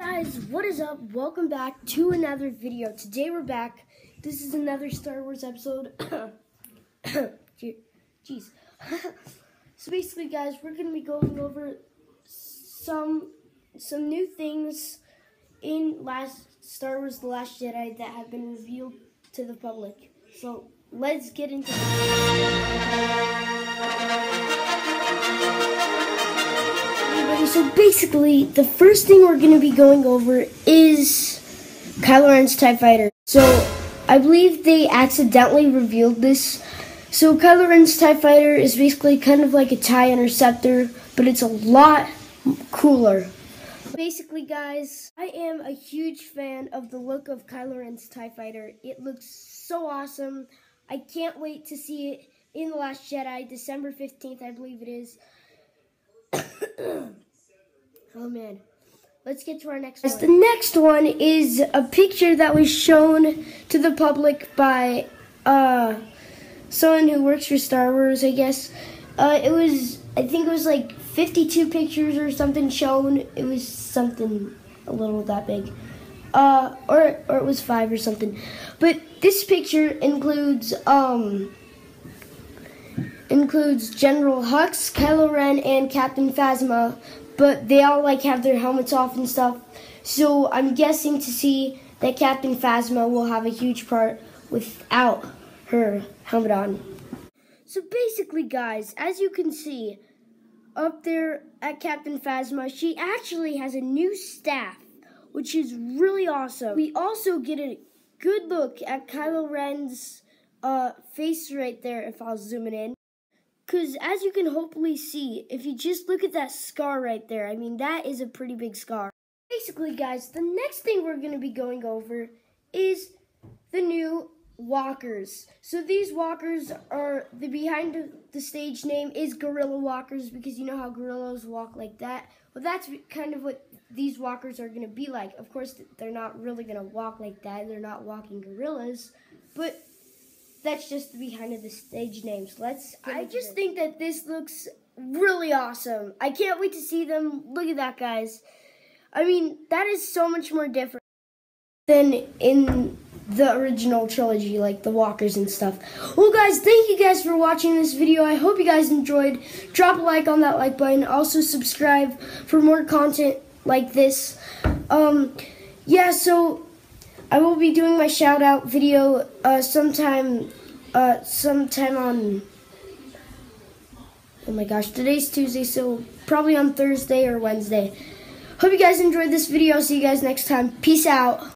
Guys, what is up? Welcome back to another video. Today we're back. This is another Star Wars episode. Jeez. so basically, guys, we're gonna be going over some some new things in last Star Wars: The Last Jedi that have been revealed to the public. So let's get into Everybody, so basically, the first thing we're going to be going over is Kylo Ren's TIE Fighter. So, I believe they accidentally revealed this. So, Kylo Ren's TIE Fighter is basically kind of like a TIE Interceptor, but it's a lot cooler. Basically, guys, I am a huge fan of the look of Kylo Ren's TIE Fighter. It looks so awesome. I can't wait to see it in The Last Jedi, December 15th, I believe it is. oh man. Let's get to our next one. The next one is a picture that was shown to the public by uh, someone who works for Star Wars, I guess. Uh, it was, I think it was like 52 pictures or something shown. It was something a little that big. Uh, or, or it was five or something. But this picture includes, um, includes General Hux, Kylo Ren, and Captain Phasma, but they all like have their helmets off and stuff. So I'm guessing to see that Captain Phasma will have a huge part without her helmet on. So basically, guys, as you can see up there at Captain Phasma, she actually has a new staff, which is really awesome. We also get a good look at Kylo Ren's uh, face right there if I'll zoom it in. Because as you can hopefully see, if you just look at that scar right there, I mean, that is a pretty big scar. Basically, guys, the next thing we're going to be going over is the new walkers. So these walkers are, the behind the stage name is Gorilla Walkers because you know how gorillas walk like that. Well, that's kind of what these walkers are going to be like. Of course, they're not really going to walk like that. They're not walking gorillas, but that's just the behind of the stage names. Let's. I just think that this looks really awesome. I can't wait to see them. Look at that, guys. I mean, that is so much more different than in the original trilogy, like the walkers and stuff. Well, guys, thank you guys for watching this video. I hope you guys enjoyed. Drop a like on that like button. Also, subscribe for more content like this. Um, yeah, so I will be doing my shout out video uh, sometime, uh, sometime on. Oh my gosh, today's Tuesday, so probably on Thursday or Wednesday. Hope you guys enjoyed this video. See you guys next time. Peace out.